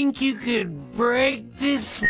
think you could break this?